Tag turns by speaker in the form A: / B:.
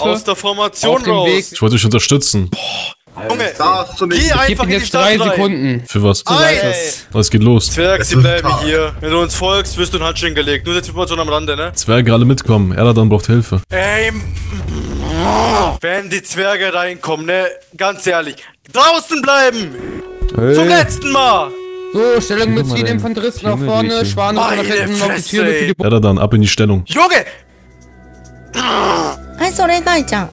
A: aus der Formation
B: Auf
A: raus.
B: Weg.
C: Ich wollte dich unterstützen.
A: Junge,
D: Darfst du
A: geh
D: nicht.
B: Ich
A: einfach in die
B: jetzt drei
A: Stadt rein.
B: Sekunden.
C: Für was? Was geht los?
A: Zwerg, sie bleiben hier. Wenn du uns folgst, wirst du in Handschellen gelegt. Nur jetzt Information am Rande, ne?
C: Zwerge alle mitkommen. Eradan braucht Hilfe.
A: Ey, wenn die Zwerge reinkommen, ne? Ganz ehrlich. Draußen bleiben! Zum letzten Mal!
B: So, Stellung mit
E: mal
B: ziehen,
E: dein
B: Infanteristen nach
E: Junge,
B: vorne. Schwane nach hinten,
A: Fresse,
B: Offiziere für die
C: ab in die Stellung.
A: Junge!
F: それ大ちゃん。